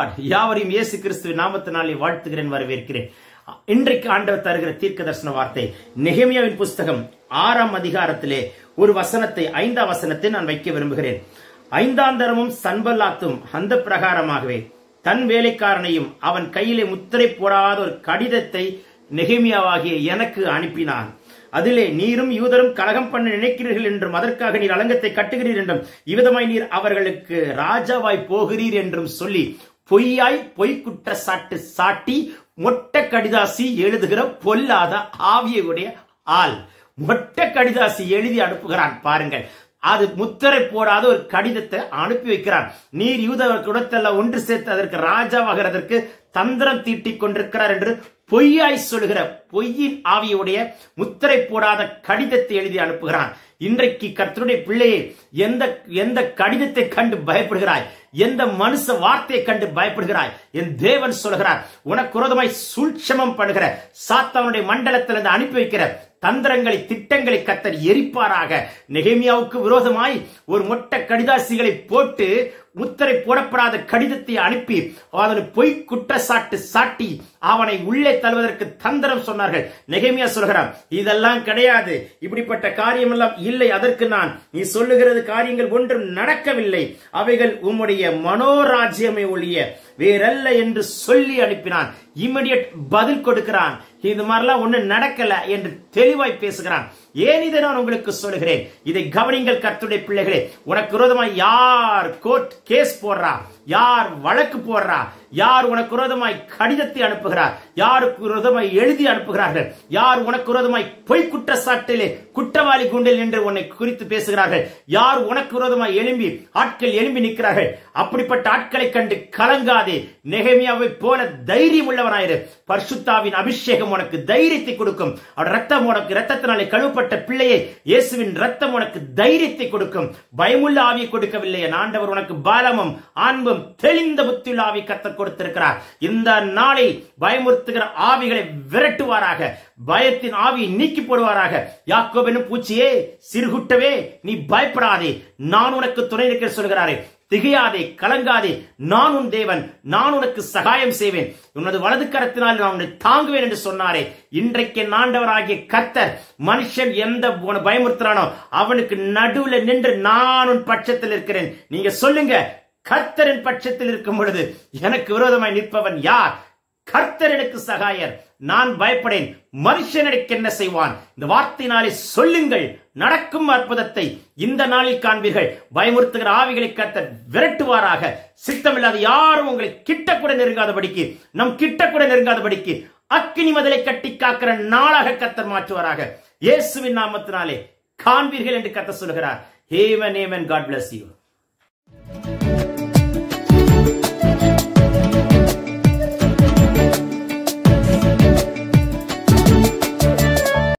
Lord யாவரையும் இயேசு கிறிஸ்துவின் நாமத்தினாலே வாழ்த்துகிறேன் வரவேற்கிறேன். இன்றைக்கு ஆண்டவர் தருகிற தீர்க்க தரிசன வார்த்தை நெகமியாவின் புஸ்தகம் ஆறாம் அதிகாரத்திலே ஒரு வசனத்தை ஐந்தாம் வசனத்தை நான் வைக்க விரும்புகிறேன். ஐந்தாந்தரமும் சன்பல்லாத்தும் அந்த பிரகாரமாகவே தன் வேலைக்காரனையும் அவன் கையிலே முத்திரை போடாத ஒரு கடிதத்தை நெகேமியாவாகிய எனக்கு அனுப்பினான். அதிலே நீரும் யூதரும் கலகம் பண்ண நினைக்கிறீர்கள் என்றும் அதற்காக நீர் அலங்கத்தை கட்டுகிறீர் என்றும் இவ்விதமாய் நீர் அவர்களுக்கு ராஜாவாய் போகிறீர் என்றும் சொல்லி பொய்யாய் பொய் குற்றச்சாட்டு சாட்டி மொட்டை கடிதாசி எழுதுகிற பொல்லாத ஆவியுடைய ஆள். மொட்டை கடிதாசி எழுதி அனுப்புகிறான் பாருங்கள். அது முத்திரை போடாத ஒரு கடிதத்தை அனுப்பி வைக்கிறான். நீர் யூத குடத்தெல்லாம் ஒன்று சேர்த்து அதற்கு ராஜாவாகிறதற்கு தந்திரம் தீட்டிக் கொண்டிருக்கிறார் என்று பொய்யாய் சொல்லுகிற பொய்யின் ஆவியுடைய முத்திரை போடாத கடிதத்தை எழுதி அனுப்புகிறான். இன்றைக்கு கர்த்தருடைய பிள்ளையை எந்த எந்த கடிதத்தை கண்டு பயப்படுகிறாய்? எந்த மனுஷ வார்த்தையை கண்டு பயப்படுகிறாய்? என் தேவன் சொல்கிறார் உனக்கு விரோதமாய் சூட்சமம் பண்ணுகிற சாத்தானுடைய மண்டலத்திலிருந்து அனுப்பி வைக்கிற தந்திரங்களை திட்டங்களை கத்தர் எரிப்பாராக. நெகேமியாவுக்கு விரோதமாய் ஒரு மொட்டை கடிதாசிகளை போட்டு முத்திரை போடப்படாத கடிதத்தை அனுப்பி அவனை பொய் குற்றச்சாட்டு சாட்டி அவனை உள்ளே தள்ளுவதற்கு தந்திரம் சொன்னார்கள். நெகைமியா சொல்கிறான் இதெல்லாம் கிடையாது. இப்படிப்பட்ட காரியம் எல்லாம் இல்லை. அதற்கு நான் நீ சொல்லுகிறது காரியங்கள் ஒன்றும் நடக்கவில்லை. அவைகள் உம்முடைய மனோராஜ்யமே ஒழிய வேறல்ல என்று சொல்லி அனுப்பினான். இமிடியட் பதில் கொடுக்கிறான். இது மாதிரிலாம் ஒண்ணு நடக்கல என்று தெளிவாய் பேசுகிறான். ஏன் இதை நான் உங்களுக்கு சொல்கிறேன் இதை கவனிங்கள் கர்த்துடைய பிள்ளைகளே. உனக்கு விரோதமா யார் கோர்ட் கேஸ் போடுறா? யார் வழக்கு போடுறா? யார் உனக்கு விரோதமாய் கடிதத்தை அனுப்புகிறார்? யாருக்கு விரோதமாய் எழுதி அனுப்புகிறார்கள்? யார் உனக்கு விரோதமாய் பொய் குற்றச்சாட்டிலே குற்றவாளி குண்டில் என்று உன்னை குறித்து பேசுகிறார்கள்? யார் உனக்கு விரோதமாய் எழும்பி ஆட்கள் எழும்பி நிற்கிறார்கள்? அப்படிப்பட்ட ஆட்களை கண்டு கலங்காதே. நெகமியாவை போல தைரியம் உள்ளவனாயிரு. பர்சுத்தாவின் அபிஷேகம் உனக்கு தைரியத்தை கொடுக்கும். அவர் ரத்தம் உனக்கு ரத்தத்தினாலே கழுவப்பட்ட பிள்ளையை இயேசுவின் ரத்தம் உனக்கு தைரியத்தை கொடுக்கும். பயமுள்ள ஆவியை கொடுக்கவில்லை ஆண்டவர் உனக்கு பலமும் அன்பும் தெளிந்த புத்தியுள்ள ஆவி கத்த கொடுத்திருக்கிறார். இந்த நாளில் பயமுறுத்துகிற ஆவிகளை விரட்டுவாராக. பயத்தின் ஆவியை நீக்கி போடுவாராக. யாக்கோபெனும் பூச்சியே சிறுகுட்டவே நீ பயப்படாதே. நான் உனக்கு துணை நிற்க சொல்கிறாரே. திகையாதே கலங்காதே. நான் உன் தேவன். நான் உனக்கு சகாயம் செய்வேன். உனது வலது கரத்தினால் நான் உன்னை தாங்குவேன் என்று சொன்னாரே. இன்றைக்கு நாண்டவராகிய கர்த்தர் மனுஷன் எந்த பயமுறுத்துறானோ அவனுக்கு நடுவில் நின்று நான் உன் பட்சத்தில் இருக்கிறேன். நீங்க சொல்லுங்க கர்த்தரின் பட்சத்தில் இருக்கும் பொழுது எனக்கு விரோதமாய் நிற்பவன் யார்? கர்த்தர் எனக்கு சகாயர். நான் பயப்படேன். மனுஷன் எனக்கு என்ன செய்வான்? இந்த வார்த்தையினாலே சொல்லுங்கள். நடக்கும் அற்புதத்தை இந்த நாளில் காண்பீர்கள். பயமுறுத்துகிற ஆவிகளை கர்த்தர் விரட்டுவாராக. சித்தமில்லாத யாரும் உங்களை கிட்ட கூட நெருங்காதபடிக்கு நம் கிட்ட கூட நெருங்காதபடிக்கு அக்கினி மதலை கட்டி காக்கிற நாளாக கத்தர் மாற்றுவாராக. இயேசுவின் நாமத்தினாலே காண்பீர்கள் என்று கத்த சொல்கிறார். Heaven heaven God bless you